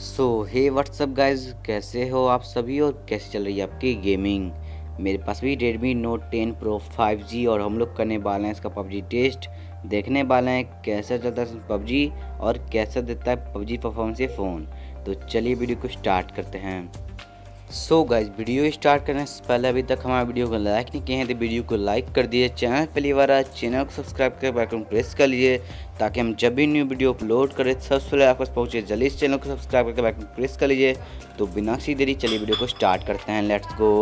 सो हे WhatsApp guys कैसे हो आप सभी और कैसे चल रही है आपकी गेमिंग मेरे पास भी Redmi Note 10 Pro 5G और हम लोग करने वाले हैं इसका पबजी टेस्ट देखने वाले हैं कैसा चलता है पबजी और कैसा देता है पबजी परफॉर्मेंस ये फ़ोन तो चलिए वीडियो को स्टार्ट करते हैं। सो गाइज़ वीडियो स्टार्ट करने से पहले अभी तक हमारे वीडियो को लाइक नहीं किए हैं तो वीडियो को लाइक कर दीजिए चैनल पहली बार आए चैनल को सब्सक्राइब कर बैकग्राउंड प्रेस कर लीजिए, ताकि हम जब भी न्यू वीडियो अपलोड करें, सबसे पहले आपके पहुँचे जल्दी इस चैनल को सब्सक्राइब करके बैकग्राउंड प्रेस कर लीजिए तो बिना सी देरी चलिए वीडियो को स्टार्ट करते हैं लेट्स गो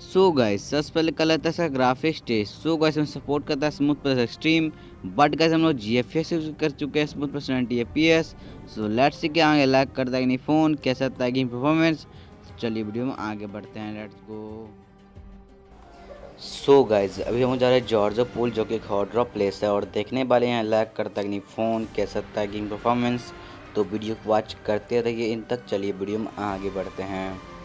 सो गाइस सबसे पहले कल आता है इसका ग्राफिक्स टेस्ट सो गाइस हम सपोर्ट करता है smooth plus extreme but guys हम लोग जी एफ़ एस कर चुके हैं smooth plus ninety F P S so let's see कि आगे लाइक करता है कि नहीं फ़ोन कैसा आता है गेम परफॉर्मेंस चलिए वीडियो में आगे बढ़ते हैं लेट्स गो सो गाइज़ अभी हम जा रहे हैं जॉर्जो पुल जो कि एक हॉट ड्रॉप प्लेस है और देखने वाले हैं लाइक करता कि नहीं फ़ोन कैसा है गेम परफॉर्मेंस तो वीडियो को वॉच करते रहिए इन तक. चलिए वीडियो में आगे बढ़ते हैं.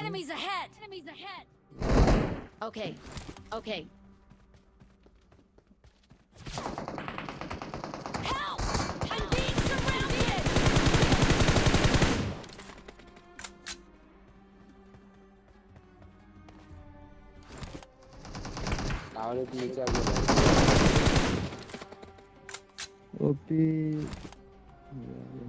Enemies ahead! Enemies ahead! Okay, okay. Help! I'm being surrounded! Now let me check OP... Yeah.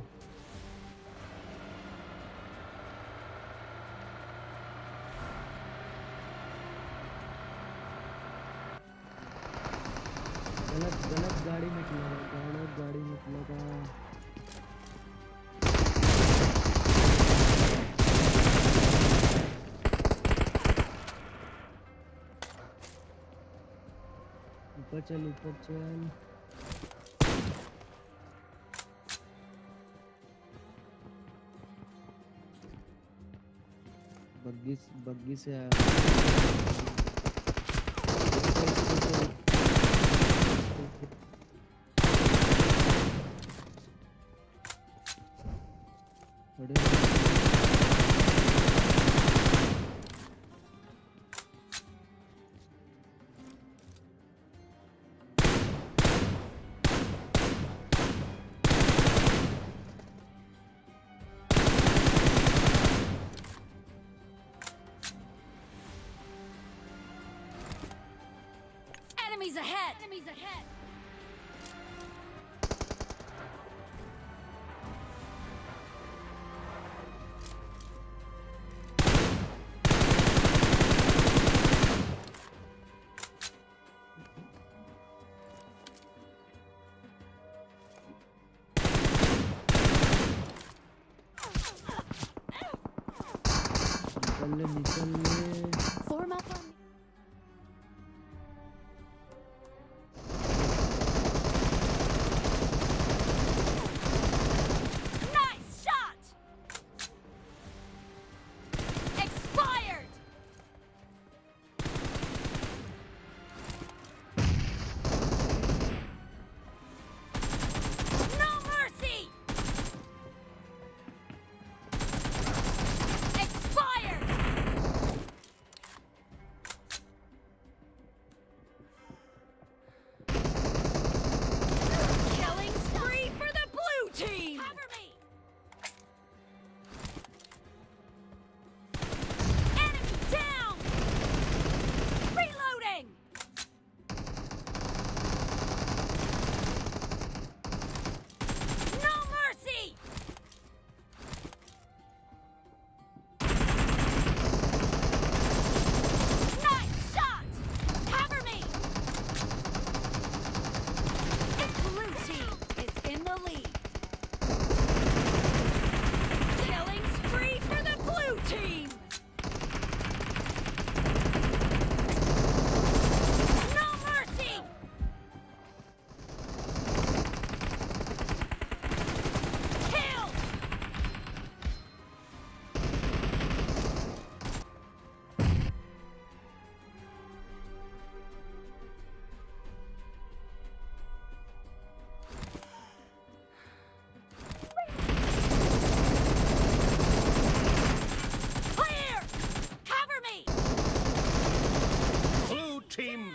गलत गलत गाड़ी निकला गलत गाड़ी निकला ऊपर चल ऊपर चल। बग्गी बग्गी से आया। Enemies ahead! Enemies ahead! निकल ले निकल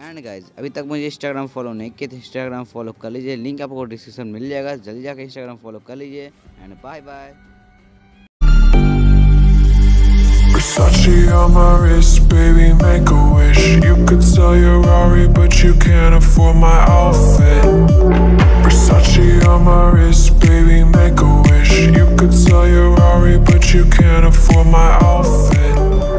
And guys अभी तक मुझे इंस्टाग्राम फॉलो नहीं किए तो इंस्टाग्राम फॉलो कर लीजिए लिंक आपको डिस्क्रिप्शन मिल जाएगा जल्दी जाकर इंस्टाग्राम फॉलो कर लीजिए and bye bye Versace on my wrist, baby, make a wish You could sell your Rari, but you can't afford my outfit Versace on my wrist, baby, make a wish You could sell your Rari, but you can't afford my outfit